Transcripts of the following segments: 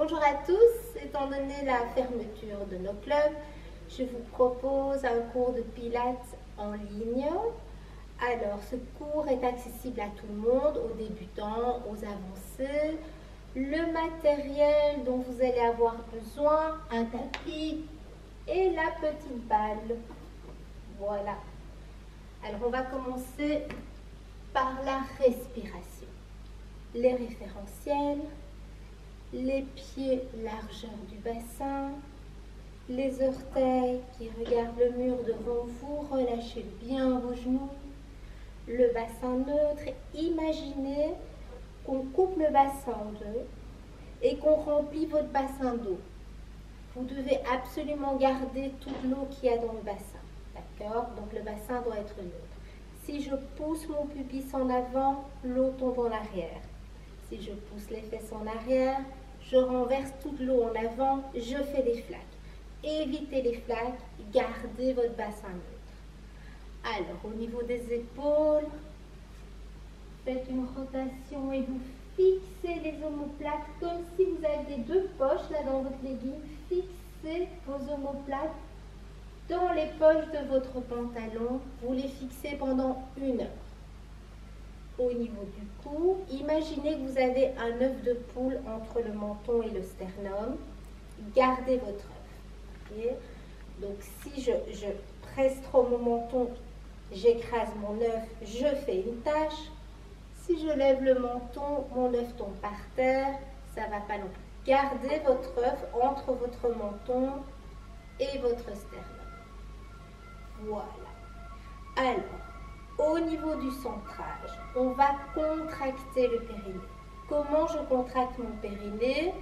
Bonjour à tous, étant donné la fermeture de nos clubs, je vous propose un cours de pilates en ligne. Alors, ce cours est accessible à tout le monde, aux débutants, aux avancés. Le matériel dont vous allez avoir besoin, un tapis et la petite balle. Voilà. Alors, on va commencer par la respiration. Les référentiels, les pieds largeur du bassin, les orteils qui regardent le mur devant vous, relâchez bien vos genoux, le bassin neutre. Imaginez qu'on coupe le bassin en deux et qu'on remplit votre bassin d'eau. Vous devez absolument garder toute l'eau qu'il y a dans le bassin. D'accord? Donc le bassin doit être neutre. Si je pousse mon pubis en avant, l'eau tombe en arrière. Si je pousse les fesses en arrière, je renverse toute l'eau en avant, je fais des flaques. Évitez les flaques, gardez votre bassin neutre. Alors, au niveau des épaules, faites une rotation et vous fixez les omoplates comme si vous aviez deux poches là dans votre legging. Fixez vos omoplates dans les poches de votre pantalon. Vous les fixez pendant une heure au niveau du cou. Imaginez que vous avez un œuf de poule entre le menton et le sternum. Gardez votre œuf. Donc si je, presse trop mon menton, j'écrase mon œuf, je fais une tache. Si je lève le menton, mon œuf tombe par terre, ça va pas non plus. Gardez votre œuf entre votre menton et votre sternum. Voilà. Alors, au niveau du centrage, on va contracter le périnée. Comment je contracte mon périnée?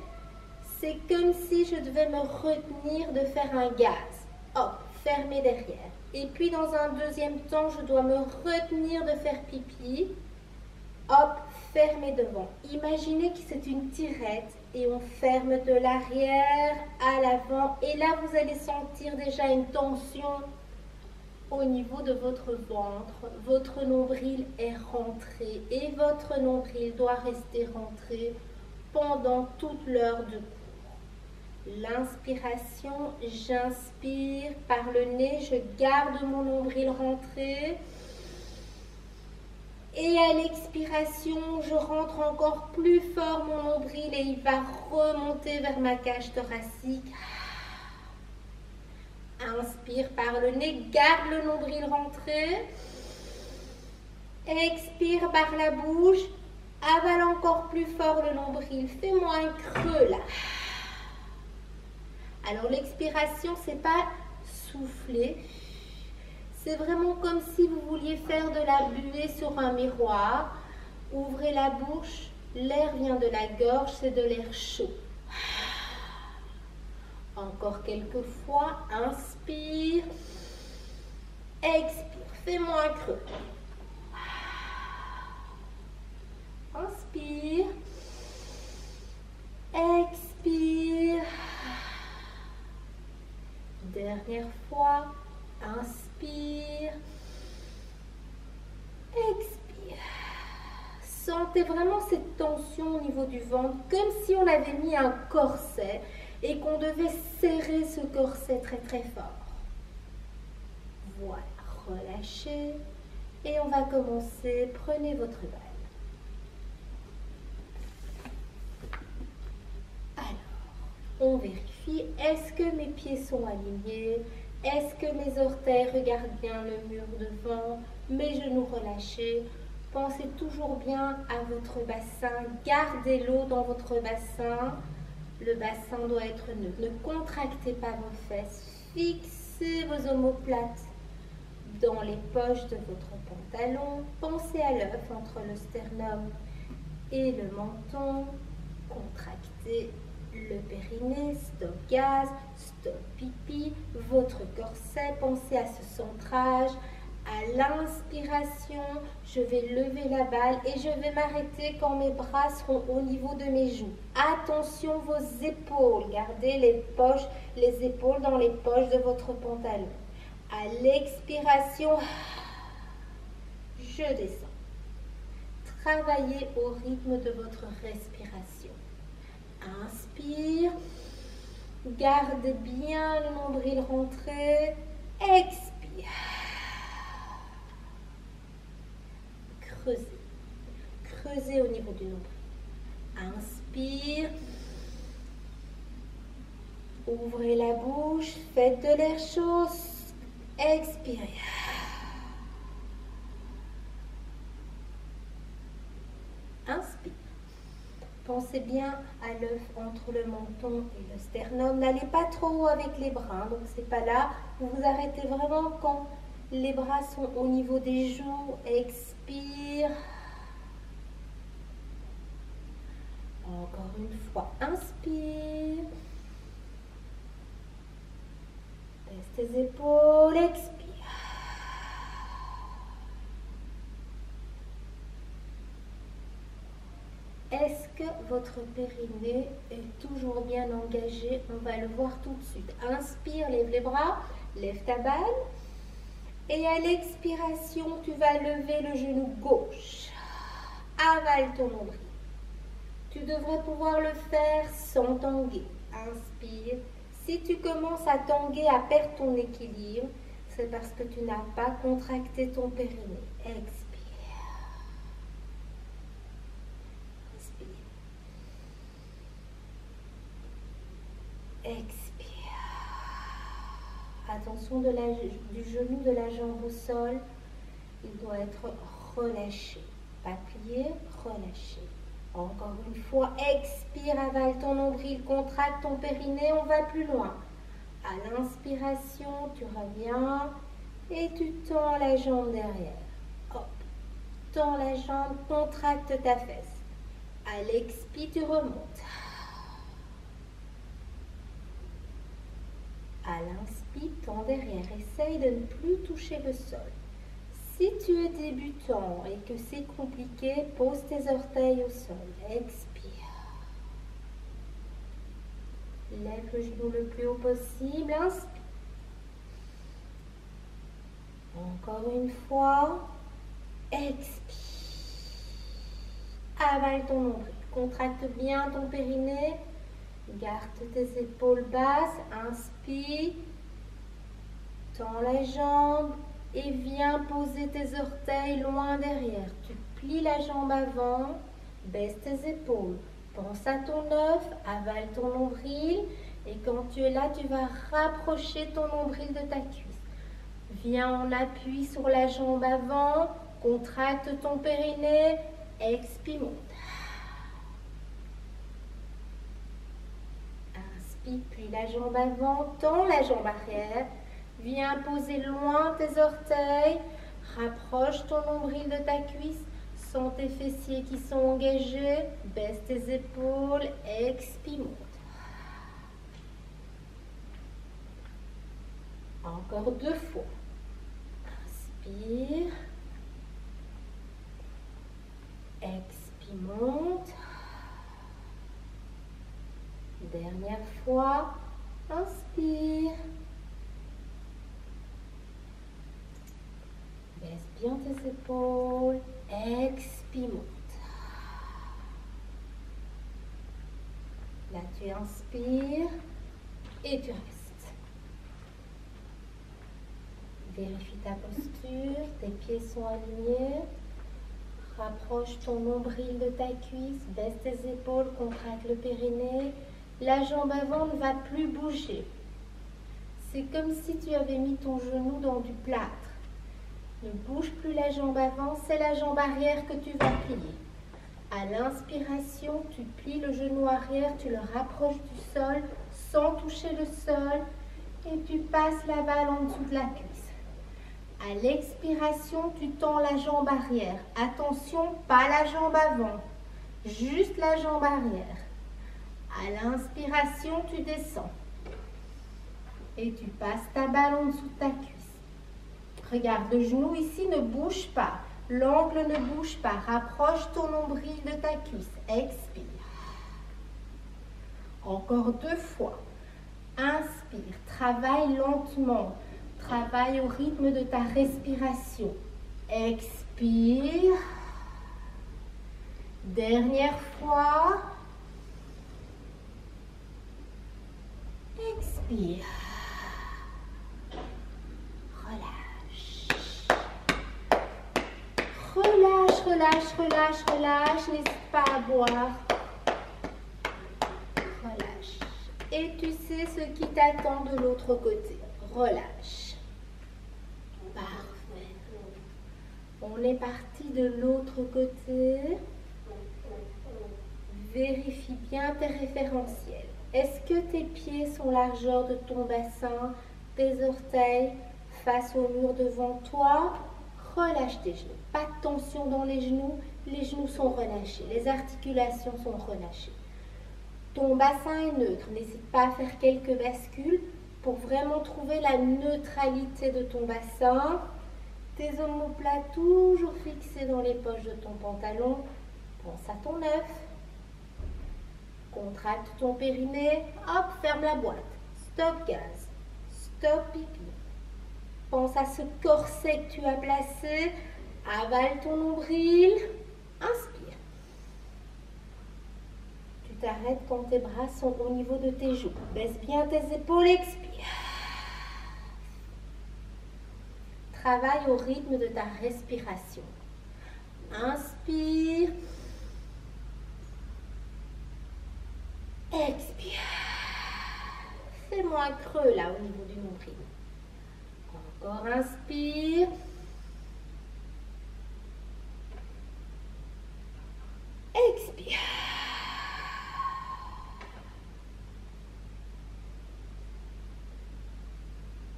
C'est comme si je devais me retenir de faire un gaz. Hop, fermer derrière. Et puis dans un deuxième temps, je dois me retenir de faire pipi. Hop, fermer devant. Imaginez que c'est une tirette et on ferme de l'arrière à l'avant. Et là, vous allez sentir déjà une tension au niveau de votre ventre, votre nombril est rentré et votre nombril doit rester rentré pendant toute l'heure de cours. L'inspiration, j'inspire par le nez, je garde mon nombril rentré. Et à l'expiration, je rentre encore plus fort mon nombril et il va remonter vers ma cage thoracique. Inspire par le nez, garde le nombril rentré. Expire par la bouche, avale encore plus fort le nombril. Fais-moi un creux là. Alors l'expiration, c'est pas souffler. C'est vraiment comme si vous vouliez faire de la buée sur un miroir. Ouvrez la bouche, l'air vient de la gorge, c'est de l'air chaud. Encore quelques fois. Inspire. Expire. Fais-moi un creux. Inspire. Expire. Dernière fois. Inspire. Expire. Sentez vraiment cette tension au niveau du ventre, comme si on avait mis un corset et qu'on devait serrer ce corset très très fort. Voilà, relâchez et on va commencer. Prenez votre balle. Alors, on vérifie, est-ce que mes pieds sont alignés? Est-ce que mes orteils regardent bien le mur devant? Mes genoux relâchés? Pensez toujours bien à votre bassin. Gardez l'eau dans votre bassin. Le bassin doit être neutre. Ne contractez pas vos fesses. Fixez vos omoplates dans les poches de votre pantalon. Pensez à l'œuf entre le sternum et le menton. Contractez le périnée. Stop gaz. Stop pipi. Votre corset. Pensez à ce centrage. À l'inspiration, je vais lever la balle et je vais m'arrêter quand mes bras seront au niveau de mes joues. Attention vos épaules, gardez les poches, les épaules dans les poches de votre pantalon. À l'expiration, je descends. Travaillez au rythme de votre respiration. Inspire. gardes bien le nombril rentré. Expire. Creusez. Creusez au niveau du nombril. Inspire. Ouvrez la bouche, faites de l'air chaud, expirez. Inspire. Pensez bien à l'œuf entre le menton et le sternum. N'allez pas trop haut avec les bras, donc c'est pas là. Vous vous arrêtez vraiment quand les bras sont au niveau des joues. Encore une fois, inspire. Baisse tes épaules, expire. Est-ce que votre périnée est toujours bien engagé On va le voir tout de suite. Inspire, lève les bras, lève ta balle. Et à l'expiration, tu vas lever le genou gauche. Avale ton nombril. Tu devrais pouvoir le faire sans tanguer. Inspire. Si tu commences à tanguer, à perdre ton équilibre, c'est parce que tu n'as pas contracté ton périnée. Expire. Inspire. Expire. Attention de la, du genou de la jambe au sol. Il doit être relâché. Pas plié, relâché. Encore une fois, expire, avale ton nombril, contracte ton périnée, on va plus loin. À l'inspiration, tu reviens et tu tends la jambe derrière. Hop, tends la jambe, contracte ta fesse. À l'expire, tu remontes. À l'inspire, tends derrière. Essaye de ne plus toucher le sol. Si tu es débutant et que c'est compliqué, pose tes orteils au sol. Expire. Lève le genou le plus haut possible. Inspire. Encore une fois. Expire. Avale ton nombril. Contracte bien ton périnée. Garde tes épaules basses. Inspire. Tends la jambe et viens poser tes orteils loin derrière. Tu plies la jambe avant, baisse tes épaules, pense à ton œuf, avale ton nombril et quand tu es là, tu vas rapprocher ton nombril de ta cuisse. Viens en appui sur la jambe avant, contracte ton périnée, expire, monte. Inspire, plie la jambe avant, tends la jambe arrière, Viens poser loin tes orteils. Rapproche ton nombril de ta cuisse. Sens tes fessiers qui sont engagés. Baisse tes épaules. Expire, Encore deux fois. Inspire. Expire, monte. Dernière fois. Inspire. Baisse bien tes épaules. Expire, monte. Là, tu inspires et tu restes. Vérifie ta posture. Tes pieds sont alignés. Rapproche ton nombril de ta cuisse. Baisse tes épaules. Contracte le périnée. La jambe avant ne va plus bouger. C'est comme si tu avais mis ton genou dans du plâtre. Ne bouge plus la jambe avant, c'est la jambe arrière que tu vas plier. À l'inspiration, tu plies le genou arrière, tu le rapproches du sol sans toucher le sol et tu passes la balle en dessous de la cuisse. À l'expiration, tu tends la jambe arrière. Attention, pas la jambe avant, juste la jambe arrière. À l'inspiration, tu descends et tu passes ta balle en dessous de ta cuisse. Regarde, le genou ici ne bouge pas. L'angle ne bouge pas. Rapproche ton nombril de ta cuisse. Expire. Encore deux fois. Inspire. Travaille lentement. Travaille au rythme de ta respiration. Expire. Dernière fois. Expire. Relâche. Relâche, relâche, relâche, relâche. N'hésite pas à boire. Relâche. Et tu sais ce qui t'attend de l'autre côté. Relâche. Parfait. On est parti de l'autre côté. Vérifie bien tes référentiels. Est-ce que tes pieds sont largeur de ton bassin, tes orteils face au mur devant toi Relâche tes genoux. Pas de tension dans les genoux. Les genoux sont relâchés. Les articulations sont relâchées. Ton bassin est neutre. N'hésite pas à faire quelques bascules pour vraiment trouver la neutralité de ton bassin. Tes omoplates toujours fixés dans les poches de ton pantalon. Pense à ton œuf. Contracte ton périnée. Hop, ferme la boîte. Stop gaz. Stop pipi. Pense à ce corset que tu as placé. Avale ton nombril. Inspire. Tu t'arrêtes quand tes bras sont au niveau de tes joues. Baisse bien tes épaules. Expire. Travaille au rythme de ta respiration. Inspire. Expire. Fais-moi creux là au niveau du nombril. Inspire. Expire.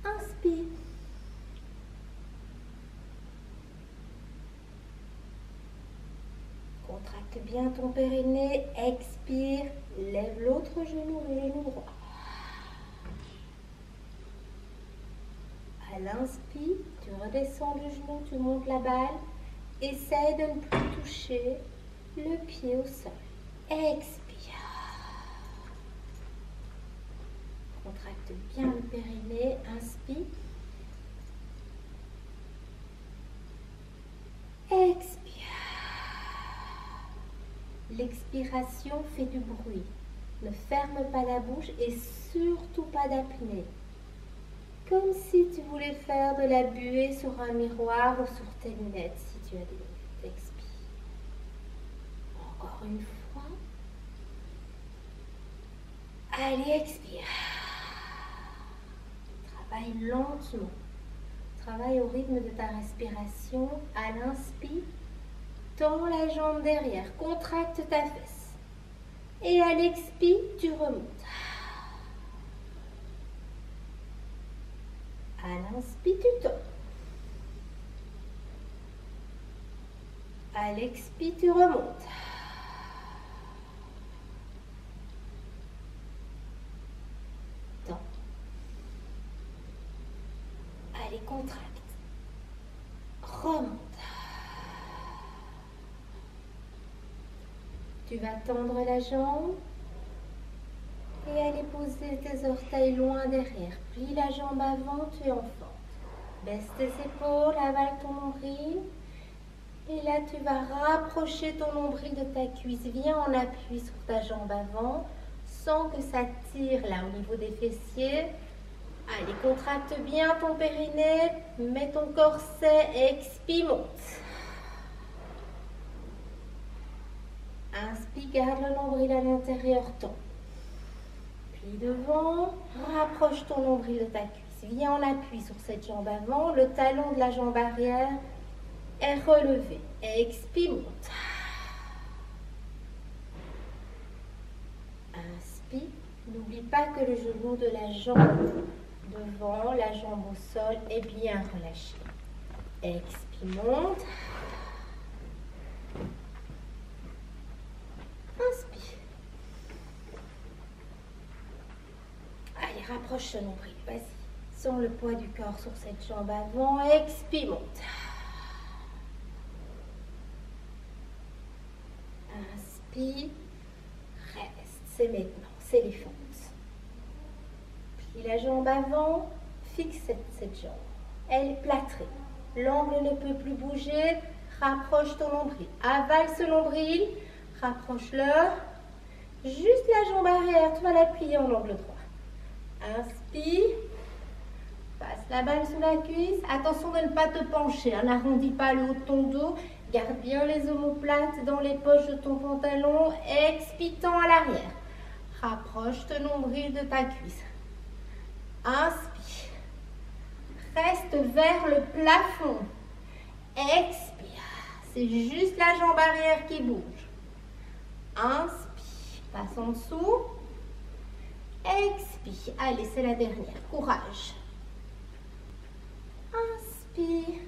Inspire. Contracte bien ton périnée. Expire. Lève l'autre genou, le genou droit. À l'inspire, tu redescends le genou, tu montes la balle. Essaye de ne plus toucher le pied au sol. Expire. Contracte bien le périnée. Inspire. Expire. L'expiration fait du bruit. Ne ferme pas la bouche et surtout pas d'apnée. Comme si tu voulais faire de la buée sur un miroir ou sur tes lunettes si tu as des lunettes. Expire. Encore une fois. Allez, expire. Travaille lentement. Travaille au rythme de ta respiration. À l'inspire, Tends la jambe derrière, contracte ta fesse. Et à l'expire, tu remontes. À l'inspire, tu tends. À l'expire, tu remontes. Tends. Allez, contracte. Remonte. Tu vas tendre la jambe et aller poser tes orteils loin derrière. Plie la jambe avant, tu enfantes. Baisse tes épaules, avale ton nombril. Et là, tu vas rapprocher ton nombril de ta cuisse. Viens en appui sur ta jambe avant, sans que ça tire là au niveau des fessiers. Allez, contracte bien ton périnée, mets ton corset, expire, monte. Inspire, garde le nombril à l'intérieur, tend. Puis devant, rapproche ton nombril de ta cuisse. Viens en appui sur cette jambe avant. Le talon de la jambe arrière est relevé. Expire, monte. Inspire. N'oublie pas que le genou de la jambe devant, la jambe au sol, est bien relâché. Expire, monte. Inspire. Allez, rapproche ce nombril. Vas-y. Sens le poids du corps sur cette jambe avant. Expire, monte. Inspire. Reste. C'est maintenant. C'est les fentes. Plie la jambe avant. Fixe cette, jambe. Elle est plâtrée. L'angle ne peut plus bouger. Rapproche ton nombril. Avale ce nombril. Rapproche-le. Juste la jambe arrière, tu vas la plier en angle droit. Inspire. Passe la balle sous la cuisse. Attention de ne pas te pencher. Hein. N'arrondis pas le haut de ton dos. Garde bien les omoplates dans les poches de ton pantalon. Expitant à l'arrière. Rapproche ton nombril de ta cuisse. Inspire. Reste vers le plafond. Expire. C'est juste la jambe arrière qui bouge. Inspire. Passe en dessous. Allez, c'est la dernière. Courage. Inspire.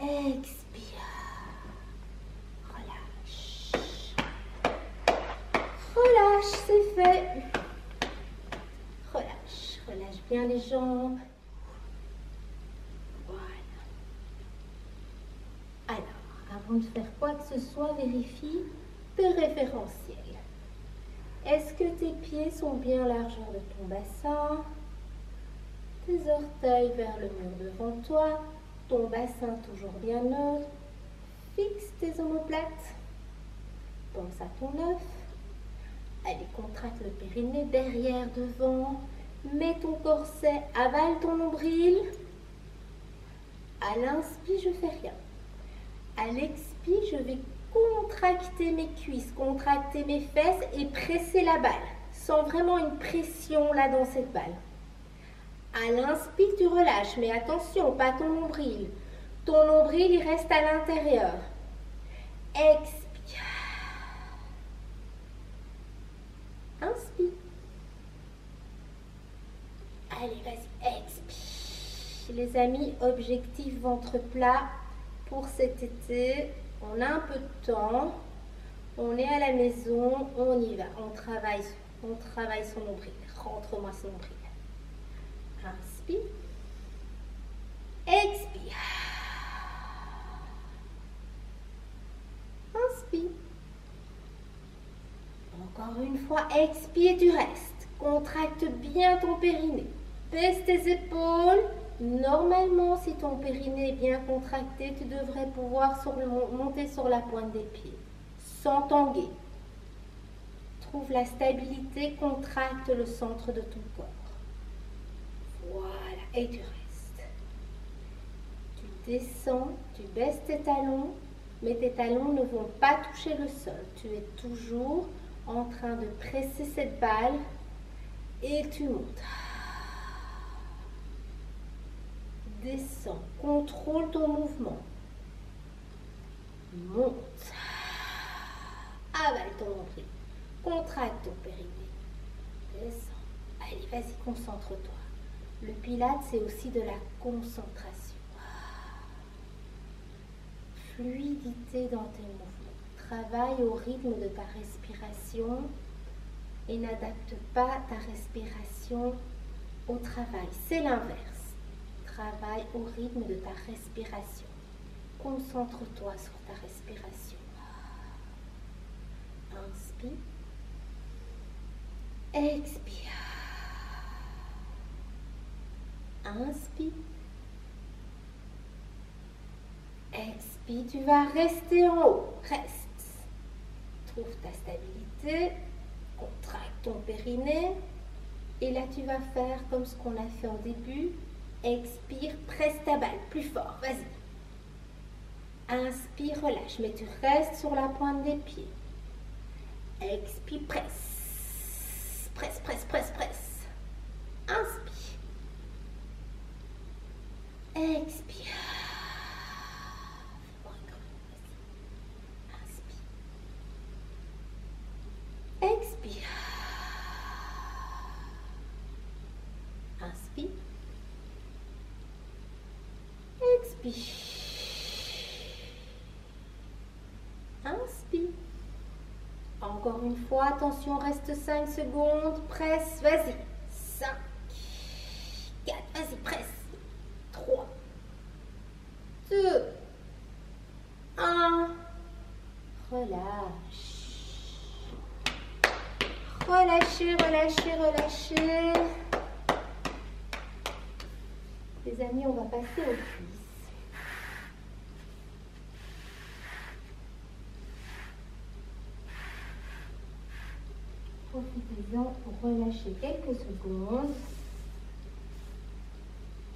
Expire. Relâche. Relâche, c'est fait. Relâche. Relâche bien les jambes. Voilà. Alors, avant de faire quoi que ce soit, vérifie tes référentiels. Est-ce que tes pieds sont bien largeur de ton bassin? Tes orteils vers le mur devant toi ton bassin toujours bien neutre. Fixe tes omoplates. Pense à ton œuf. Allez, contracte le périnée derrière, devant. Mets ton corset, avale ton nombril. À l'inspire, je fais rien. À l'expire, je vais contracter mes cuisses, contracter mes fesses et presser la balle. Sans vraiment une pression là dans cette balle. À l'inspire, tu relâches, mais attention, pas ton nombril. Ton nombril, il reste à l'intérieur. Expire. Inspire. Allez, vas-y, expire. Les amis, objectif ventre plat pour cet été. On a un peu de temps. On est à la maison, on y va. On travaille, on travaille son nombril. Rentre-moi son nombril. Inspire. Expire. Inspire. Encore une fois, expire, tu restes. Contracte bien ton périnée. Baisse tes épaules. Normalement, si ton périnée est bien contracté, tu devrais pouvoir monter sur la pointe des pieds, sans tanguer. Trouve la stabilité, contracte le centre de ton corps. Voilà, et tu restes. Tu descends, tu baisses tes talons, mais tes talons ne vont pas toucher le sol. Tu es toujours en train de presser cette balle et tu montes. Descends, contrôle ton mouvement. Monte. Avale ton nombril. Contracte ton périnée. Descends. Allez, vas-y, concentre-toi. Le pilate, c'est aussi de la concentration. Fluidité dans tes mouvements. Travaille au rythme de ta respiration et n'adapte pas ta respiration au travail. C'est l'inverse. Travaille au rythme de ta respiration. Concentre-toi sur ta respiration. Inspire. Expire. Inspire. Expire. Tu vas rester en haut. Reste. Trouve ta stabilité. Contracte ton périnée. Et là, tu vas faire comme ce qu'on a fait au début. Expire, presse ta balle plus fort. Vas-y. Inspire, relâche. Mais tu restes sur la pointe des pieds. Expire, presse. Presse, presse, presse, presse. Inspire. Expire. Inspire. Encore une fois, attention, reste 5 secondes. Presse, vas-y. 5, 4, vas-y, presse. 3, 2, 1. Relâche. Relâchez, relâchez, relâchez. Les amis, on va passer aux cuisses. Pour relâcher quelques secondes.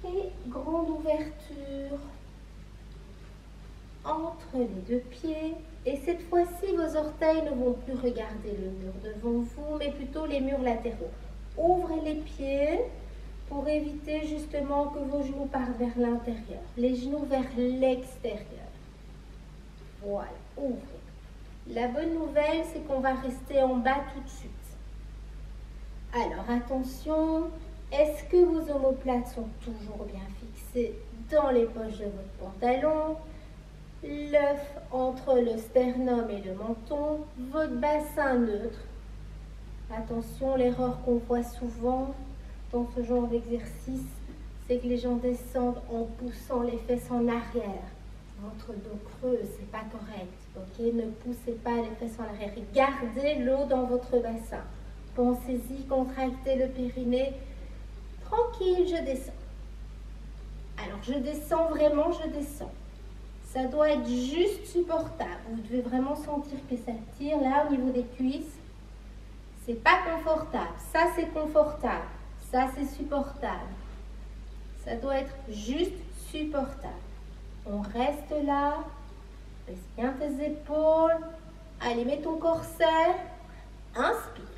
Et grande ouverture entre les deux pieds. Et cette fois-ci, vos orteils ne vont plus regarder le mur devant vous, mais plutôt les murs latéraux. Ouvrez les pieds pour éviter justement que vos genoux partent vers l'intérieur. Les genoux vers l'extérieur. Voilà, ouvrez. La bonne nouvelle, c'est qu'on va rester en bas tout de suite. Alors, attention, est-ce que vos omoplates sont toujours bien fixées dans les poches de votre pantalon? L'œuf entre le sternum et le menton, votre bassin neutre. Attention, l'erreur qu'on voit souvent dans ce genre d'exercice, c'est que les gens descendent en poussant les fesses en arrière. Votre dos creux, c'est pas correct. Ok, ne poussez pas les fesses en arrière. Gardez l'eau dans votre bassin. Pensez-y, contractez le périnée. Tranquille, je descends. Alors, je descends vraiment, je descends. Ça doit être juste supportable. Vous devez vraiment sentir que ça tire là au niveau des cuisses. C'est pas confortable. Ça, c'est confortable. Ça, c'est supportable. Ça doit être juste supportable. On reste là. Baisse bien tes épaules. Allez, mets ton corset. Inspire.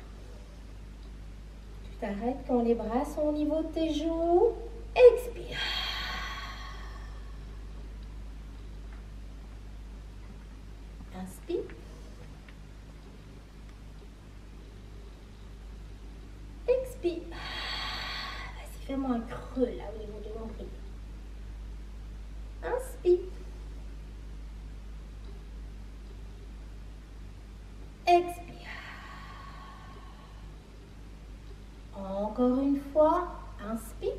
T'arrêtes quand les bras sont au niveau de tes joues. Expire. Inspire. Expire. Vas-y, fais-moi un creux là au niveau de nombril. Inspire. Expire. Encore une fois, inspire.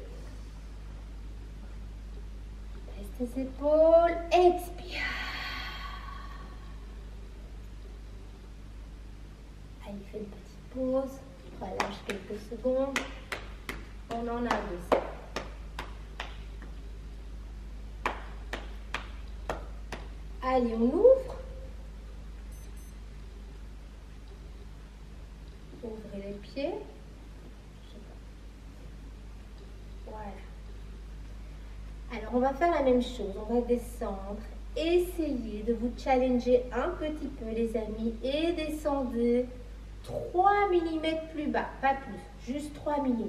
Baisse tes épaules, expire. Allez, fais une petite pause. Relâche quelques secondes. On en a deux. Allez, on ouvre. Ouvrez les pieds. Voilà. Alors, on va faire la même chose. On va descendre. Essayez de vous challenger un petit peu, les amis. Et descendez 3 mm plus bas, pas plus, juste 3 mm.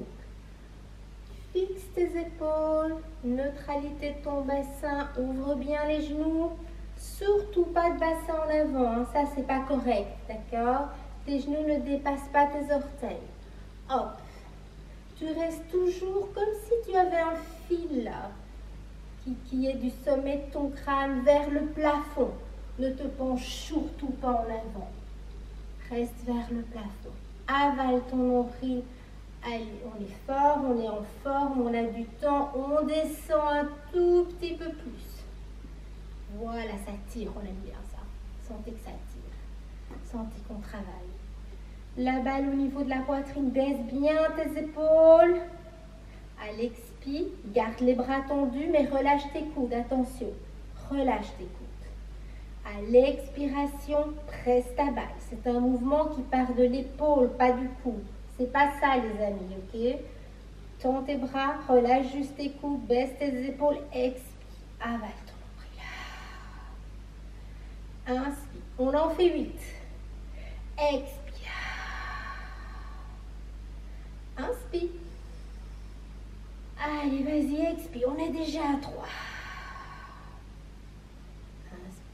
Fixe tes épaules, neutralité de ton bassin, ouvre bien les genoux. Surtout pas de bassin en avant, hein. ça c'est pas correct, d'accord? Tes genoux ne dépassent pas tes orteils. Hop, tu restes toujours comme si tu avais un fil là, qui, est du sommet de ton crâne vers le plafond. Ne te penche surtout pas en avant. Reste vers le plafond. Avale ton nombril. Allez, on est fort, on est en forme, on a du temps. On descend un tout petit peu plus. Voilà, ça tire, on aime bien ça. Sentez que ça tire. Sentez qu'on travaille. La balle au niveau de la poitrine, baisse bien tes épaules. À garde les bras tendus, mais relâche tes coudes, attention. Relâche tes coudes. À l'expiration, presse ta balle. C'est un mouvement qui part de l'épaule, pas du cou. C'est pas ça, les amis, ok? Tends tes bras, relâche juste tes coudes, baisse tes épaules, expire, avale ton. Inspire. On en fait 8. Expire. Inspire. Allez, vas-y, expire. On est déjà à 3.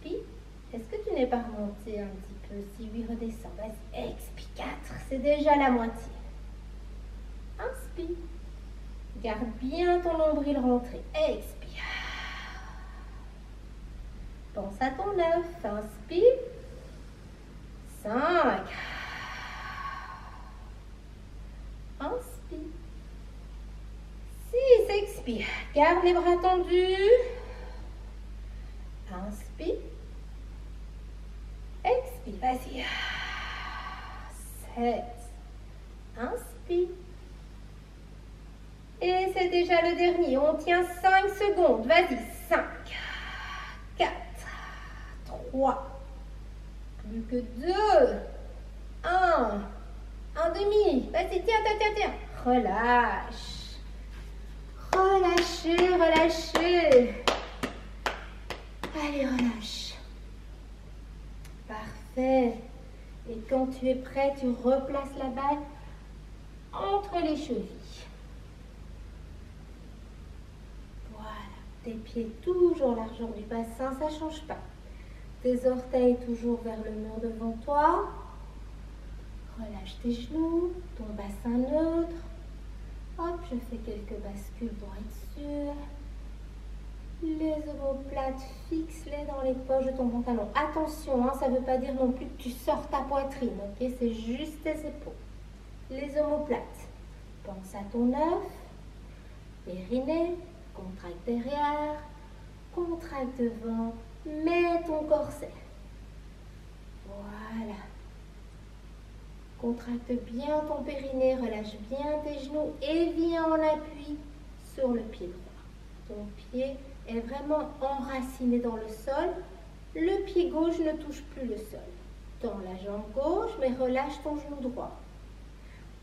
Est-ce que tu n'es pas remonté un petit peu? Si oui, redescends. Vas-y, expire 4. C'est déjà la moitié. Inspire. Garde bien ton nombril rentré. Expire. Pense à ton œuf. Inspire. 5. Inspire. 6. Garde les bras tendus. Inspire. Expire, vas-y. 7. Inspire. Et c'est déjà le dernier. On tient 5 secondes. Vas-y. 5, 4, 3, plus que 2, 1. Un Vas-y, tiens, tiens, tiens, tiens. Relâche. Relâchez, relâchez. Allez, relâche. Parfait. Et quand tu es prêt, tu replaces la balle entre les chevilles. Voilà. Tes pieds toujours largeur du bassin, ça ne change pas. Tes orteils toujours vers le mur devant toi. Relâche tes genoux, ton bassin neutre. Hop, je fais quelques bascules pour être sûr. Les omoplates, fixe-les dans les poches de ton pantalon. Attention, hein, ça ne veut pas dire non plus que tu sors ta poitrine, ok? C'est juste tes épaules. Les omoplates. Pense à ton œuf, périnée, contracte derrière, contracte devant, mets ton corset. Voilà. Contracte bien ton périnée, relâche bien tes genoux et viens en appui sur le pied droit. Ton pied est vraiment enraciné dans le sol. Le pied gauche ne touche plus le sol. Tends la jambe gauche, mais relâche ton genou droit.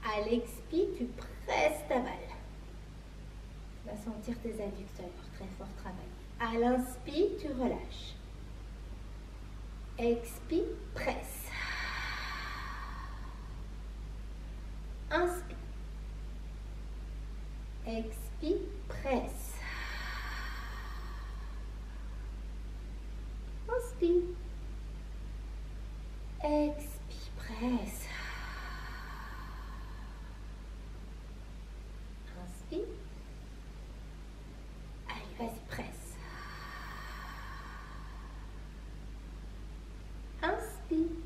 À l'expi, tu presses ta balle. Tu vas sentir tes adducteurs très fort travailler. À l'inspire, tu relâches. Expire, presse. Inspire. Expire, presse. Inspire. Expire, presse. Inspire. Allez, vas-y, presse. Inspire.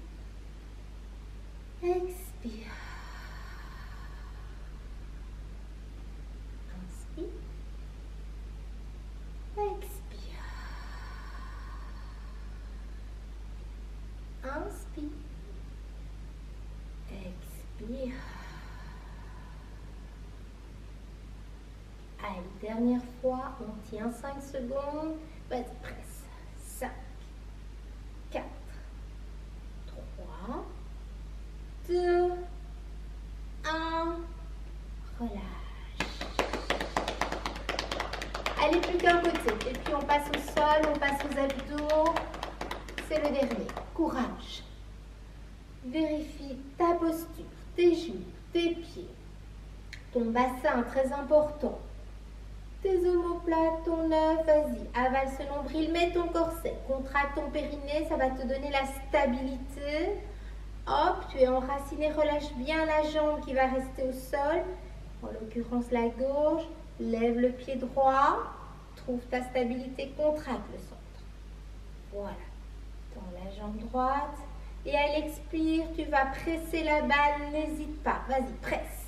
Expire. Inspire. Expire. Inspire. Expire. Allez, dernière fois, on tient 5 secondes. Vas-y, presse. 5, 4, 3, 2, 1. Relâche. Allez, plus qu'un côté. Et puis on passe au sol, on passe aux abdos. C'est le dernier. Courage. Vérifie ta posture, tes genoux, tes pieds, ton bassin très important, tes omoplates, ton œuf, vas-y, avale ce nombril, mets ton corset, contracte ton périnée, ça va te donner la stabilité. Hop, tu es enraciné, relâche bien la jambe qui va rester au sol, en l'occurrence la gauche, lève le pied droit, trouve ta stabilité, contracte le centre. Voilà la jambe droite. Et à l'expire, tu vas presser la balle, n'hésite pas. Vas-y, presse.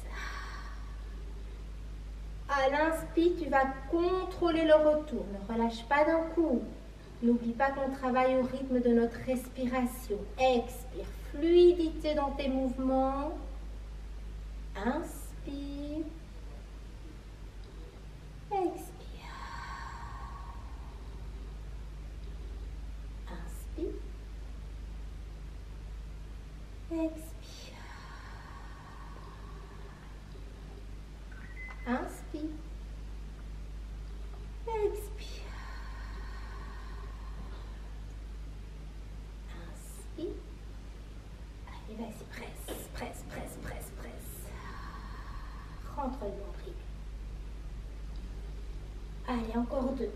À l'inspire, tu vas contrôler le retour. Ne relâche pas d'un coup. N'oublie pas qu'on travaille au rythme de notre respiration. Expire, fluidité dans tes mouvements. Inspire. Expire. Expire. Inspire. Expire. Inspire. Allez, vas-y, presse, presse, presse, presse, presse. Rentre le nombril. Allez, encore deux.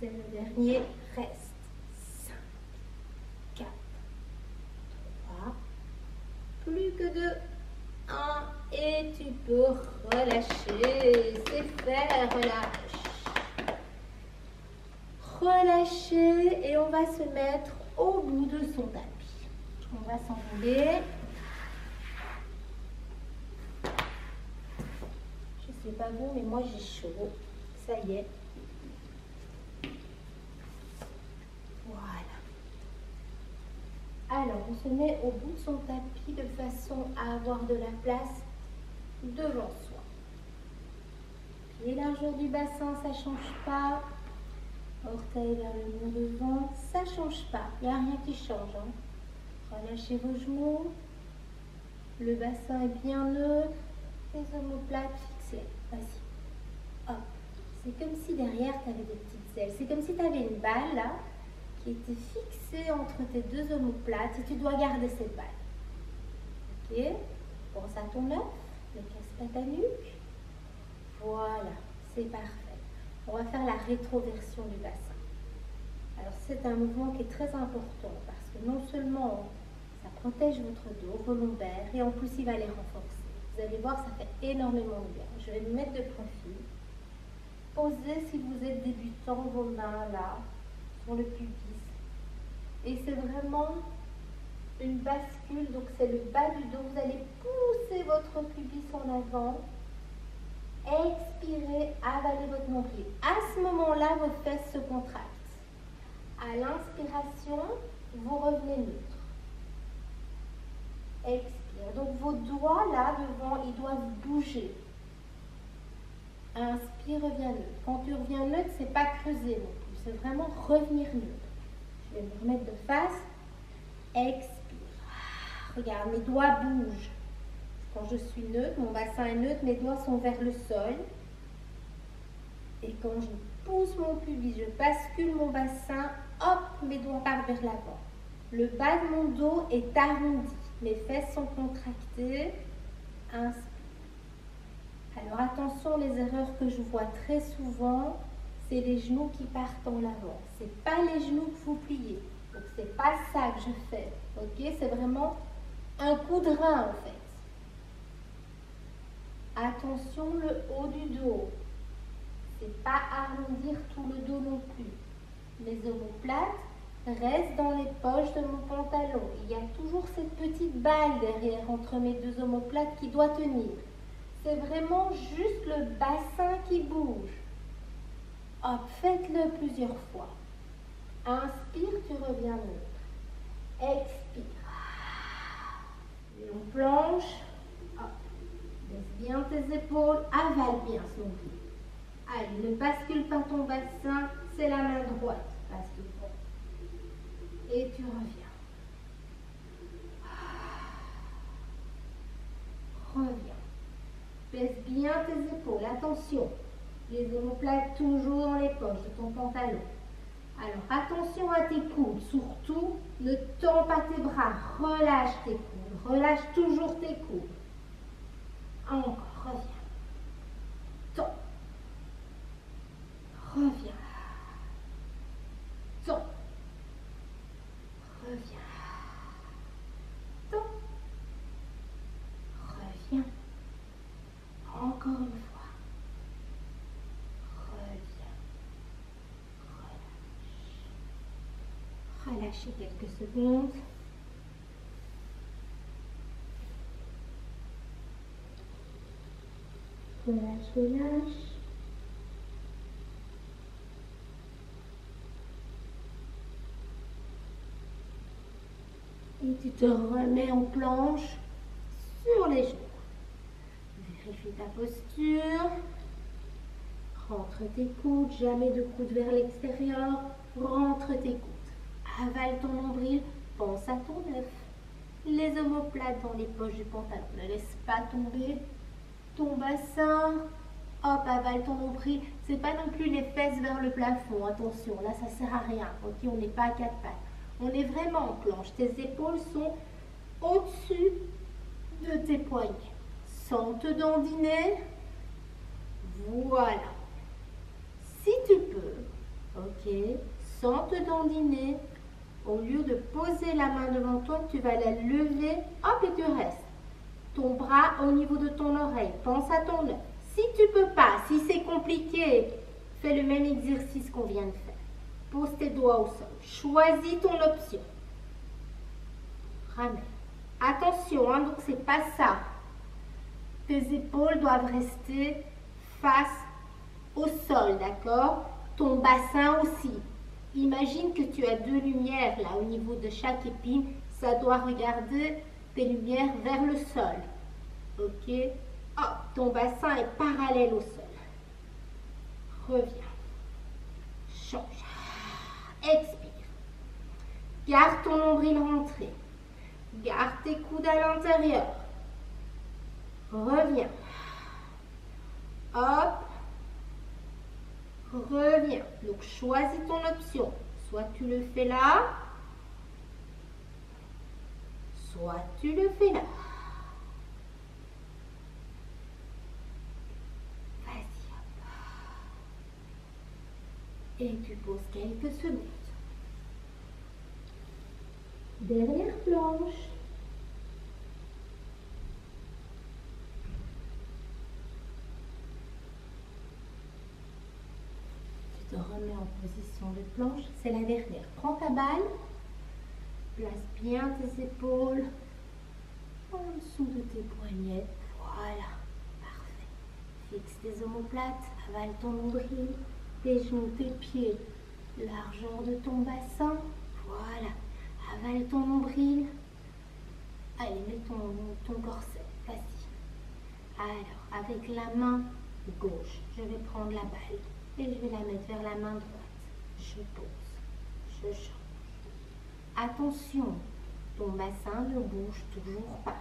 c'est le dernier, reste. 5, 4, 3, plus que 2, 1, et tu peux relâcher, c'est fait, relâche. Relâcher et on va se mettre au bout de son tapis. On va s'enrouler. Je sais pas vous, mais moi j'ai chaud. Ça y est. Alors, on se met au bout de son tapis de façon à avoir de la place devant soi. Pied largeur du bassin, ça change pas. Orteil vers le mur devant, ça change pas. Il n'y a rien qui change. Hein. Relâchez vos genoux. Le bassin est bien neutre. Les omoplates fixées. Vas-y. Hop. C'est comme si derrière, tu avais des petites ailes. C'est comme si tu avais une balle là qui était fixée entre tes deux omoplates et tu dois garder cette balle. Ok? Pense à ton œuf. Ne casse pas ta nuque. Voilà. C'est parfait. On va faire la rétroversion du bassin. Alors c'est un mouvement qui est très important parce que non seulement ça protège votre dos, vos lombaires, et en plus il va les renforcer. Vous allez voir, ça fait énormément de bien. Je vais me mettre de profil. Posez si vous êtes débutant vos mains là, le pubis. Et c'est vraiment une bascule, donc c'est le bas du dos. Vous allez pousser votre pubis en avant. Expirez, avalez votre nombril. À ce moment-là, vos fesses se contractent. À l'inspiration, vous revenez neutre. Expire. Donc vos doigts là devant, ils doivent bouger. Inspire, reviens neutre. Quand tu reviens neutre, c'est pas creuser. C'est vraiment revenir neutre. Je vais me remettre de face. Expire. Regarde, mes doigts bougent. Quand je suis neutre, mon bassin est neutre, mes doigts sont vers le sol. Et quand je pousse mon pubis, je bascule mon bassin, hop, mes doigts partent vers l'avant. Le bas de mon dos est arrondi. Mes fesses sont contractées. Inspire. Alors attention, les erreurs que je vois très souvent, c'est les genoux qui partent en avant. C'est pas les genoux que vous pliez. Donc c'est pas ça que je fais. Ok? C'est vraiment un coup de rein en fait. Attention le haut du dos. C'est pas arrondir tout le dos non plus. Les omoplates restent dans les poches de mon pantalon. Il y a toujours cette petite balle derrière entre mes deux omoplates qui doit tenir. C'est vraiment juste le bassin qui bouge. Hop, faites-le plusieurs fois. Inspire, tu reviens neutre. Expire. Et on planche. Laisse bien tes épaules. Avale bien son pied. Allez, ne bascule pas ton bassin. C'est la main droite. Et tu reviens. Reviens. Baisse bien tes épaules. Attention. Les omoplates toujours dans les poches de ton pantalon. Alors attention à tes coudes. Surtout, ne tends pas tes bras. Relâche tes coudes. Relâche toujours tes coudes. Encore. Reviens. Tends. Reviens. Tends. Reviens. Encore une fois. Reviens. Relâchez quelques secondes. Relâche, relâche. Et tu te remets en planche sur les genoux. Vérifie ta posture. Rentre tes coudes, jamais de coudes vers l'extérieur. Rentre tes coudes. Avale ton nombril, pense à ton œuf. Les omoplates dans les poches du pantalon. Ne laisse pas tomber ton bassin. Hop, avale ton nombril. C'est pas non plus les fesses vers le plafond. Attention, là ça sert à rien. Ok, on n'est pas à quatre pattes. On est vraiment en planche. Tes épaules sont au-dessus de tes poignets sans te dandiner. Voilà. Si tu peux, ok, sans te dandiner, au lieu de poser la main devant toi, tu vas la lever, hop, et tu restes. Ton bras au niveau de ton oreille, pense à ton œuf. Si tu peux pas, si c'est compliqué, fais le même exercice qu'on vient de faire. Pose tes doigts au sol. Choisis ton option. Ramène. Attention, hein, donc c'est pas ça tes épaules doivent rester face au sol, d'accord? Ton bassin aussi. Imagine que tu as deux lumières là au niveau de chaque épine. Ça doit regarder tes lumières vers le sol. Ok oh, Ton bassin est parallèle au sol. Reviens. Change. Expire. Garde ton nombril rentré. Garde tes coudes à l'intérieur. Reviens. Hop. Reviens. Donc choisis ton option. Soit tu le fais là, soit tu le fais là. Vas-y, Et tu poses quelques secondes. Dernière planche. Remets en position de planche. C'est la dernière. Prends ta balle. Place bien tes épaules en dessous de tes poignets. Voilà. Parfait. Fixe tes omoplates. Avale ton nombril. Tes genoux, tes pieds. Largeur de ton bassin. Voilà. Avale ton nombril. Allez, mets ton, ton corset. Vas-y. Alors, avec la main gauche, je vais prendre la balle et je vais la mettre vers la main droite. Je pose. Je change. Attention, ton bassin ne bouge toujours pas.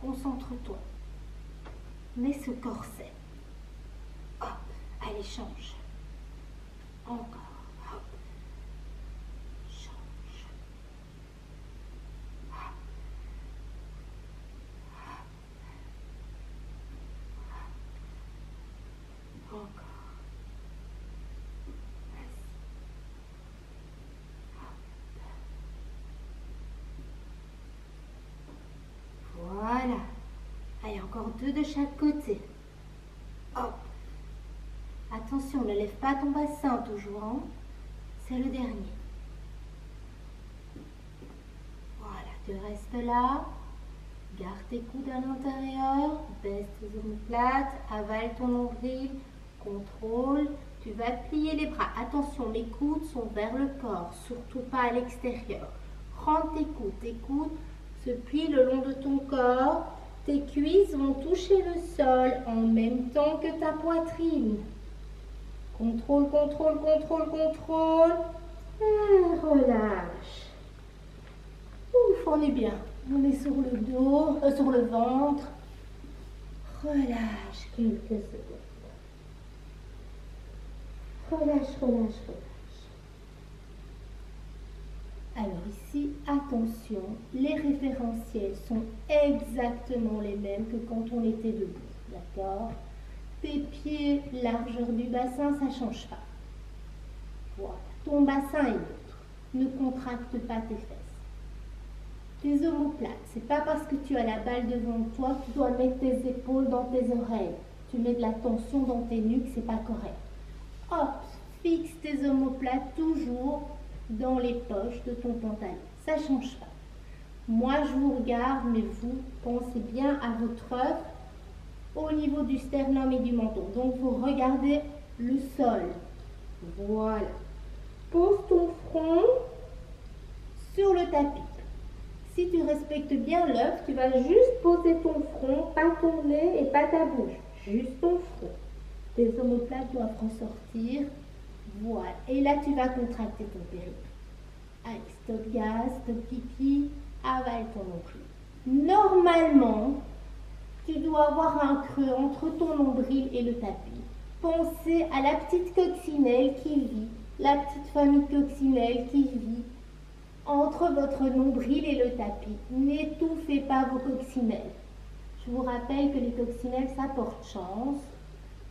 Concentre-toi. Mets ce corset. Hop, allez, change. Encore. Deux de chaque côté. Hop. Attention, ne lève pas ton bassin toujours. Hein. C'est le dernier. Voilà, tu restes là. Garde tes coudes à l'intérieur. Baisse tes omoplates. Avale ton nombril. Contrôle. Tu vas plier les bras. Attention, mes coudes sont vers le corps, surtout pas à l'extérieur. Rentre tes coudes. Tes coudes se plient le long de ton corps. Tes cuisses vont toucher le sol en même temps que ta poitrine. Contrôle, contrôle, contrôle, contrôle. Et relâche. Ouf, on est bien. On est sur le dos, euh, sur le ventre. Relâche quelques secondes. Relâche, relâche, relâche. Alors ici, attention, les référentiels sont exactement les mêmes que quand on était debout. D'accord? Tes pieds, largeur du bassin, ça ne change pas. Voilà. Ton bassin est neutre. Ne contracte pas tes fesses. Tes omoplates, c'est pas parce que tu as la balle devant toi que tu dois mettre tes épaules dans tes oreilles. Tu mets de la tension dans tes nuques, c'est pas correct. Hop, fixe tes omoplates toujours dans les poches de ton pantalon. Ça ne change pas. Moi, je vous regarde, mais vous pensez bien à votre œuvre au niveau du sternum et du menton. Donc, vous regardez le sol. Voilà. Pose ton front sur le tapis. Si tu respectes bien l'œuvre, tu vas juste poser ton front, pas ton nez et pas ta bouche. Juste ton front. Tes omoplates doivent ressortir voilà. Et là, tu vas contracter ton périple. Stop pipi, avale ton nombril. Normalement, tu dois avoir un creux entre ton nombril et le tapis. Pensez à la petite coccinelle qui vit, la petite famille coccinelle qui vit entre votre nombril et le tapis. N'étouffez pas vos coccinelles. Je vous rappelle que les coccinelles, ça porte chance.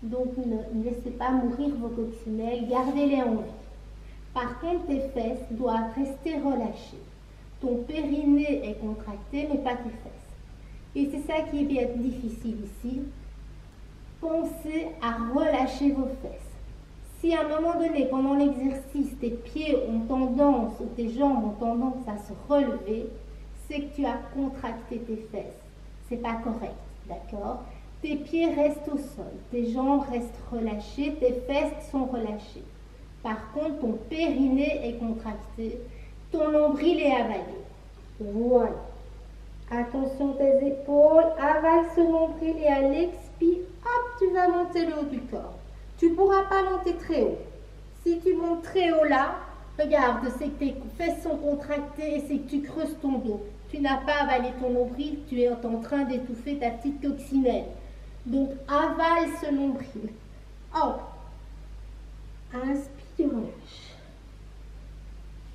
Donc ne, laissez pas mourir vos coccinelles, gardez-les en vie. Par contre, tes fesses doivent rester relâchées. Ton périnée est contracté, mais pas tes fesses. Et c'est ça qui est difficile ici. Pensez à relâcher vos fesses. Si à un moment donné, pendant l'exercice, tes pieds ont tendance ou tes jambes ont tendance à se relever, c'est que tu as contracté tes fesses. C'est pas correct, d'accord? Tes pieds restent au sol, tes jambes restent relâchées, tes fesses sont relâchées. Par contre, ton périnée est contracté, ton nombril est avalé. Voilà. Attention tes épaules, avale ce nombril et à l'expire, hop, tu vas monter le haut du corps. Tu ne pourras pas monter très haut. Si tu montes très haut là, Regarde, c'est que tes fesses sont contractées et c'est que tu creuses ton dos. Tu n'as pas avalé ton nombril, tu es en train d'étouffer ta petite coccinelle. Donc avale ce nombril. Oh. Inspire, relâche.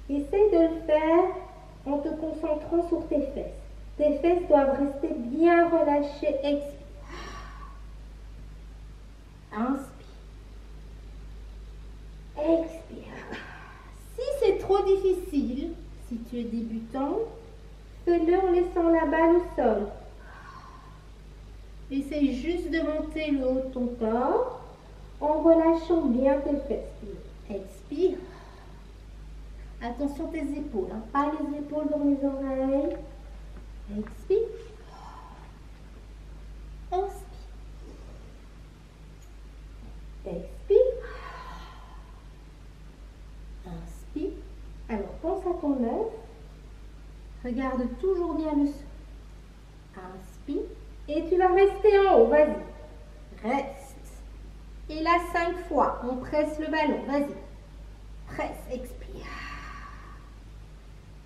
Essaye de le faire en te concentrant sur tes fesses. Tes fesses doivent rester bien relâchées. Expire. Inspire. Expire. Si c'est trop difficile, si tu es débutant, fais-le en laissant la balle au sol. Essaye juste de monter le haut de ton corps en relâchant bien tes fesses. Expire. Attention tes épaules, hein. pas les épaules dans les oreilles. Expire. Inspire. Expire. Inspire. Alors, pense à ton œuf. Regarde toujours bien le sol. Inspire. Et tu vas rester en haut. Vas-y. Reste. Et là, cinq fois. On presse le ballon. Vas-y. Presse. Expire.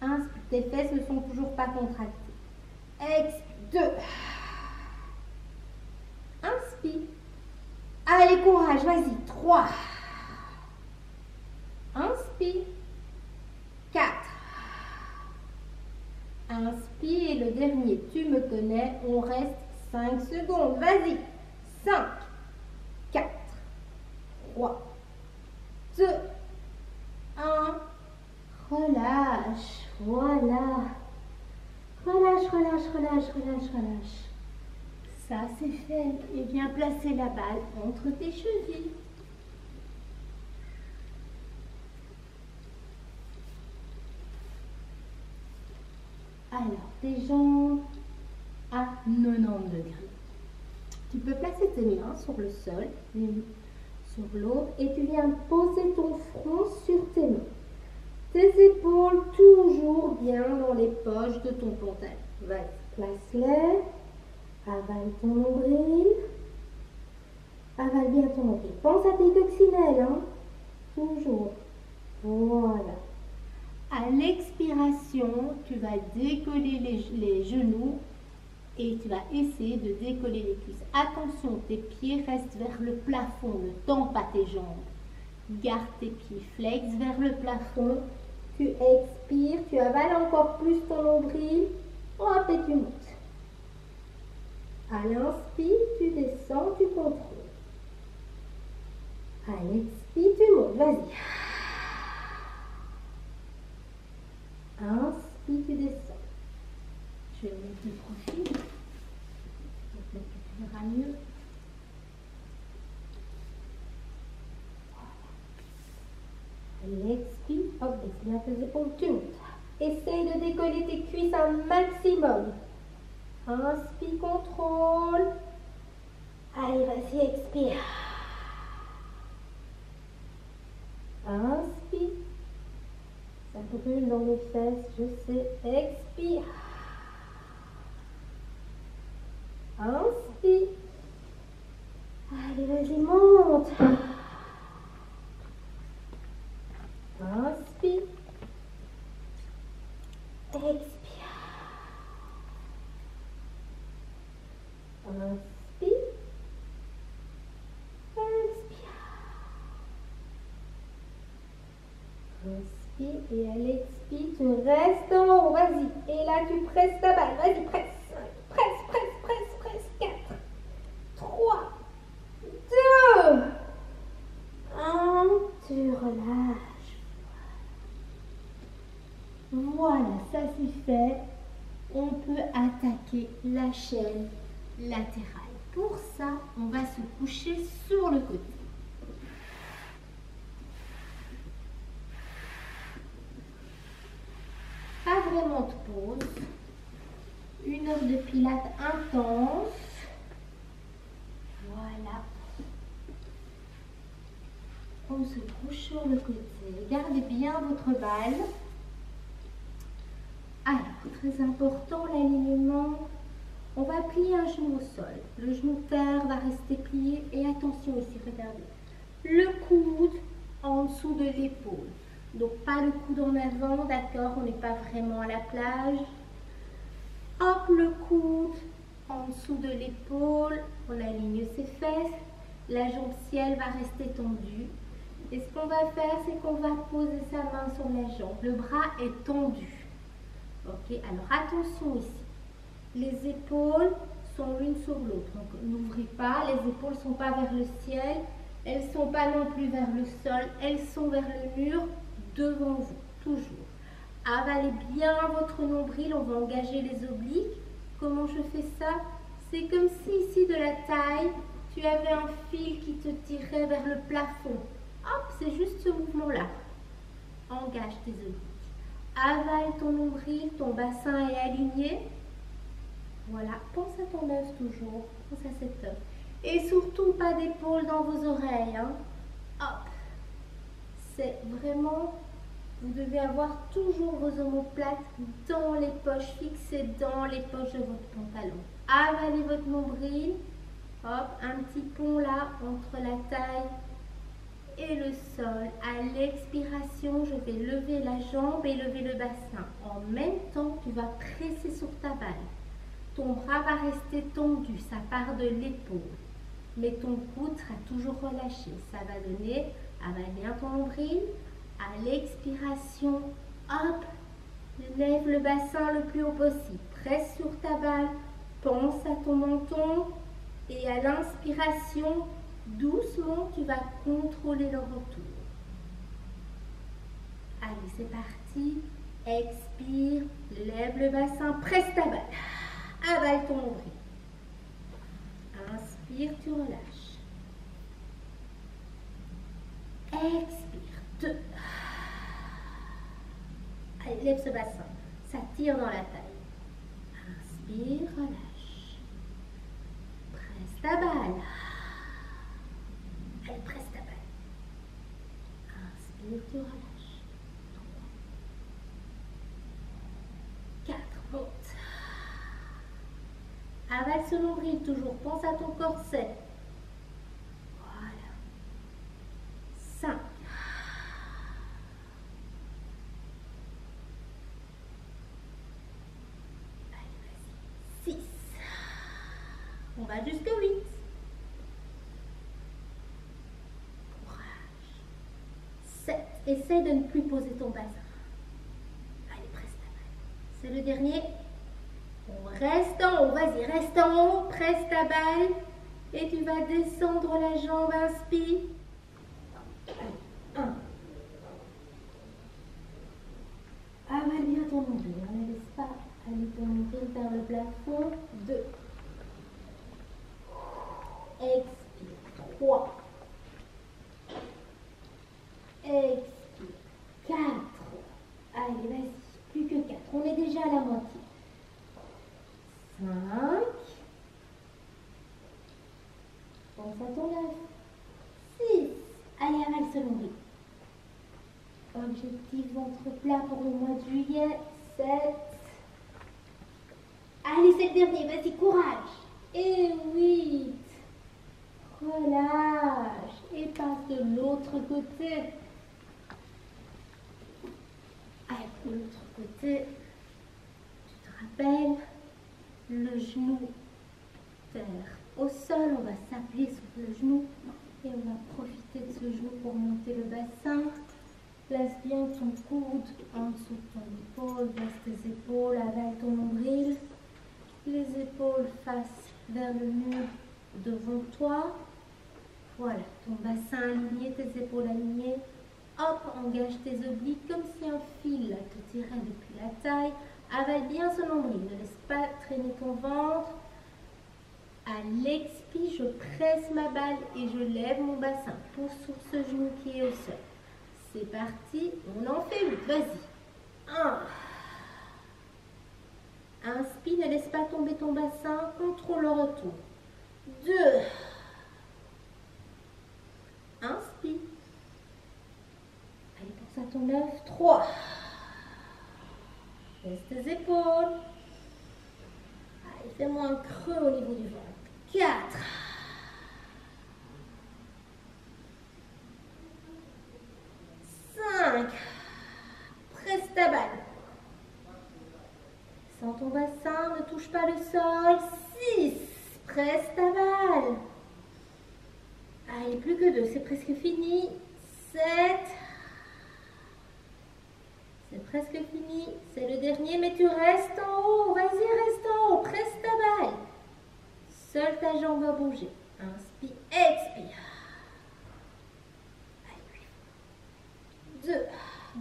Inspire. Tes fesses ne sont toujours pas contractées. Expire. Deux. Inspire. Allez, courage. Vas-y. Trois. Inspire. Quatre. Inspire. Et le dernier, tu me connais. On reste 5 secondes. Vas-y. 5, 4, 3, 2, 1. Relâche. Voilà. Relâche, relâche, relâche, relâche, relâche. Ça, c'est fait. Et viens placer la balle entre tes chevilles. Alors, tes jambes à 90 degrés. Tu peux placer tes mains sur le sol, sur et tu viens poser ton front sur tes mains. Tes épaules toujours bien dans les poches de ton pantalon. Vas-y, place-les. Avale ton nombril. Avale bien ton nombril. Pense à tes coccinelles, hein. Toujours. Voilà. À l'expiration, tu vas décoller les genoux et tu vas essayer de décoller les cuisses. Attention, tes pieds restent vers le plafond, ne tends pas tes jambes. Garde tes pieds flex vers le plafond. Tu expires, tu avales encore plus ton nombril. Hop, et tu montes. À l'inspire, tu descends, tu contrôles. À l'expire, tu montes. Vas-y. Inspire, tu descends. Je vais mettre le profil. Peut-être que tu verras mieux. Voilà. L'expire. Hop, baisse bien. Tu montes. Essaye de décoller tes cuisses un maximum. Inspire, contrôle. Allez, vas-y, expire. Inspire. Ça brûle dans les fesses, je sais. Expire. Inspire. Allez, vas-y, monte. Inspire. Expire. Inspire. Expire. Inspire et à l'expire, tu restes en haut. Vas-y. Et là, tu presses ta balle. Vas-y, presse. Presse, presse, presse, presse. 4, 3, 2, 1. Tu relâches. Voilà, ça c'est fait. On peut attaquer la chaîne latérale. Pour ça, on va se coucher sur le côté. De pause. Une heure de pilates intense. Voilà. On se couche sur le côté. Gardez bien votre balle. Alors, très important, l'alignement. On va plier un genou au sol. Le genou terre va rester plié. Et attention ici, regardez. Le coude en dessous de l'épaule. Donc pas le coude en avant, d'accord On n'est pas vraiment à la plage. Hop, le coude en dessous de l'épaule. On aligne ses fesses. La jambe ciel va rester tendue. Et ce qu'on va faire, c'est qu'on va poser sa main sur la jambe. Le bras est tendu. Ok, alors attention ici. Les épaules sont l'une sur l'autre. Donc n'ouvrez pas, les épaules ne sont pas vers le ciel, elles ne sont pas non plus vers le sol, elles sont vers le mur devant vous, toujours. Avalez bien votre nombril, on va engager les obliques. Comment je fais ça? C'est comme si ici de la taille, tu avais un fil qui te tirait vers le plafond. Hop, c'est juste ce mouvement-là. Engage tes obliques. Avale ton nombril, ton bassin est aligné. Voilà, pense à ton œuf toujours, pense à cet œuf. Et surtout pas d'épaule dans vos oreilles. Hein. Hop, c'est vraiment, vous devez avoir toujours vos omoplates dans les poches, fixées dans les poches de votre pantalon. Avalez votre nombril, hop, un petit pont là entre la taille et le sol. À l'expiration, je vais lever la jambe et lever le bassin. En même temps, tu vas presser sur ta balle. Ton bras va rester tendu, ça part de l'épaule. Mais ton coude sera toujours relâché. Ça va donner, avale bien ton nombril. À l'expiration, hop, lève le bassin le plus haut possible. Presse sur ta balle, pense à ton menton et à l'inspiration, doucement, tu vas contrôler le retour. Allez, c'est parti. Expire, lève le bassin, presse ta balle. Avale ton nombril. Inspire, tu relâches. Expire, deux. Lève ce bassin. Ça tire dans la taille. Inspire, relâche. Presse ta balle. Allez, presse ta balle. Inspire, tu relâches. 4, monte. Avale ce nombril, toujours pense à ton corset. Voilà. 5. On va jusqu'à 8. Courage. 7. Essaie de ne plus poser ton bassin. Allez, presse ta balle. C'est le dernier. On reste en haut. Vas-y, reste en haut. Presse ta balle. Et tu vas descendre la jambe. Inspire. 1. Avale bien ton nombril. On ne laisse pas? Aller ton nombril vers le plafond. 2. Objectif ventre plat pour le mois de juillet. 7. Allez, c'est le dernier. Vas-y, courage. Et 8. Relâche. Et passe de l'autre côté. Allez, de l'autre côté. Tu te rappelles? Le genou terre. Au sol, on va s'appuyer sur le genou et on va profiter de ce genou pour monter le bassin. Place bien ton coude en dessous de ton épaule, place tes épaules, avec ton nombril. Les épaules face vers le mur devant toi. Voilà, ton bassin aligné, tes épaules alignées. Hop, engage tes obliques comme si un fil te tirait depuis la taille. Avale bien ce nombril, ne laisse pas traîner ton ventre. À l'expire, je presse ma balle et je lève mon bassin. Pousse sur ce genou qui est au sol. C'est parti, on en fait 8. Vas-y. 1. Inspire, ne laisse pas tomber ton bassin. Contrôle le retour. 2. Inspire. Allez, pense à ton œuf. 3. Laisse tes épaules. Allez, fais-moi un creux au niveau du ventre. 4. 13 Taval. Allez, plus que deux, c'est presque fini. Sept. C'est presque fini. C'est le dernier, mais tu restes en haut. Vas-y, reste en haut. Presse ta balle. Seule ta jambe va bouger. Inspire, expire. Allez, deux.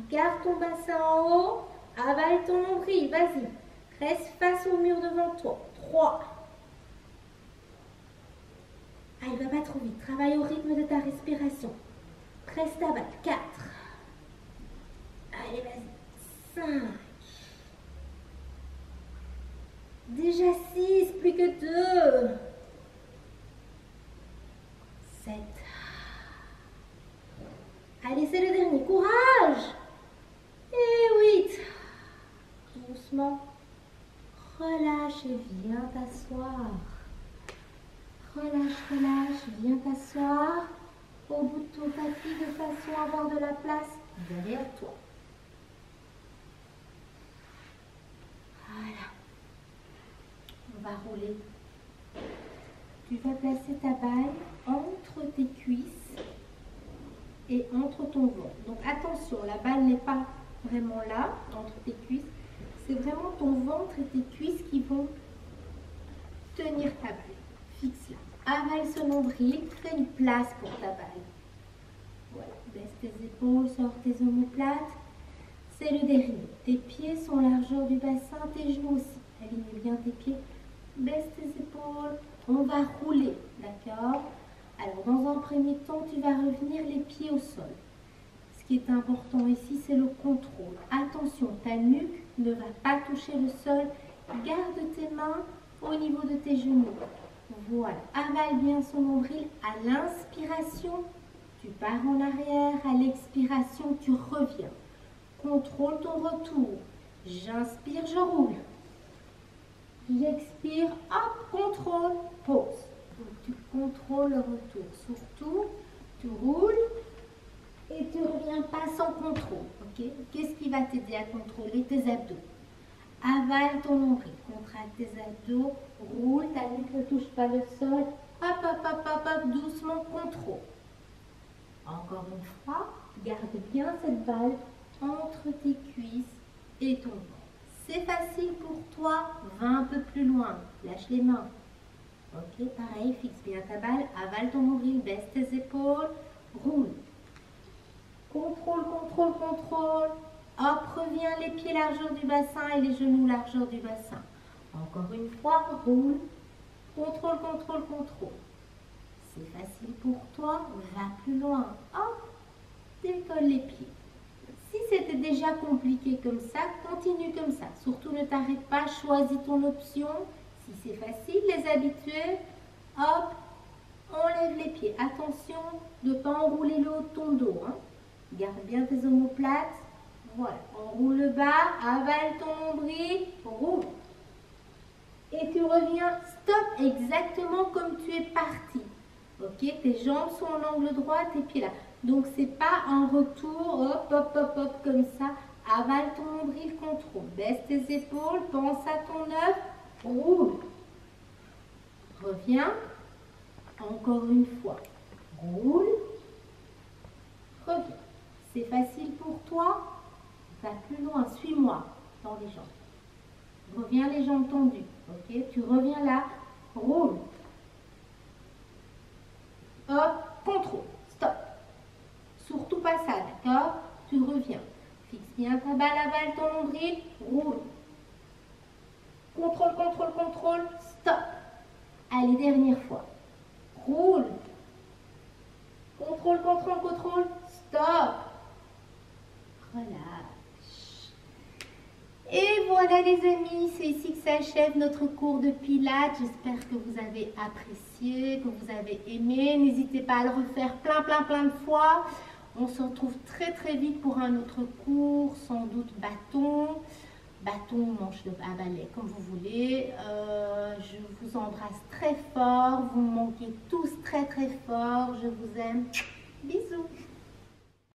Garde ton bassin en haut. Avale ton nombril. Vas-y. Reste face au mur devant toi. Trois. Allez, va pas trop vite. Travaille au rythme de ta respiration. Presse ta balle. 4. Allez, vas-y. 5. Déjà 6, plus que 2. 7. Allez, c'est le dernier. Courage. Et 8. Doucement. Relâche et viens t'asseoir. Relâche, relâche, viens t'asseoir au bout de ton tapis de façon à avoir de la place derrière toi. Voilà. On va rouler. Tu vas placer ta balle entre tes cuisses et entre ton ventre. Donc attention, la balle n'est pas vraiment là, entre tes cuisses. C'est vraiment ton ventre et tes cuisses qui vont tenir ta balle. Fixe-la. Avale ce nombril, fais une place pour ta balle. Voilà, baisse tes épaules, sors tes omoplates. C'est le dernier. Tes pieds sont largeur du bassin, tes genoux aussi. Aligne bien tes pieds. Baisse tes épaules. On va rouler, d'accord? Alors, dans un premier temps, tu vas revenir les pieds au sol. Ce qui est important ici, c'est le contrôle. Attention, ta nuque ne va pas toucher le sol. Garde tes mains au niveau de tes genoux. Voilà, avale bien son nombril. À l'inspiration, tu pars en arrière. À l'expiration, tu reviens. Contrôle ton retour. J'inspire, je roule. J'expire, hop, contrôle, pause. Donc tu contrôles le retour. Surtout, tu roules et tu reviens pas sans contrôle. Qu'est-ce qui va t'aider à contrôler tes abdos? Avale ton nombril, contracte tes abdos, roule, ta nuque ne touche pas le sol. Hop, hop, hop, hop, hop, doucement, contrôle. Encore une fois, garde bien cette balle entre tes cuisses et ton ventre. C'est facile pour toi, va un peu plus loin, lâche les mains. Ok, pareil, fixe bien ta balle, avale ton nombril, baisse tes épaules, roule. Contrôle, contrôle, contrôle. Hop, reviens les pieds largeur du bassin et les genoux largeur du bassin. Encore une fois, roule. Contrôle, contrôle, contrôle. C'est facile pour toi, va plus loin. Hop, décolle les pieds. Si c'était déjà compliqué comme ça, continue comme ça. Surtout ne t'arrête pas, choisis ton option. Si c'est facile, les habitués, hop, enlève les pieds. Attention de ne pas enrouler le haut de ton dos. Hein. Garde bien tes omoplates. Voilà, enroule le bas, avale ton nombril, roule. Et tu reviens, stop, exactement comme tu es parti. Ok, tes jambes sont en angle droit, tes pieds là. Donc c'est pas un retour, hop, hop, hop, hop, comme ça. Avale ton nombril, contrôle. Baisse tes épaules, pense à ton œuf, roule. Reviens. Encore une fois. Roule. Reviens. C'est facile pour toi? Va plus loin, suis-moi dans les jambes. Reviens les jambes tendues. Ok? Tu reviens là. Roule. Hop, contrôle. Stop. Surtout pas ça, d'accord? Tu reviens. Fixe bien ta balle, avale ton nombril. Roule. Contrôle, contrôle, contrôle. Stop. Allez, dernière fois. Roule. Contrôle, contrôle, contrôle. Stop. Relâche. Et voilà les amis, c'est ici que s'achève notre cours de Pilates. J'espère que vous avez apprécié, que vous avez aimé. N'hésitez pas à le refaire plein, plein, plein de fois. On se retrouve très, très vite pour un autre cours, sans doute bâton, bâton, manche de balai, comme vous voulez. Euh, je vous embrasse très fort. Vous me manquez tous très, très fort. Je vous aime. Bisous.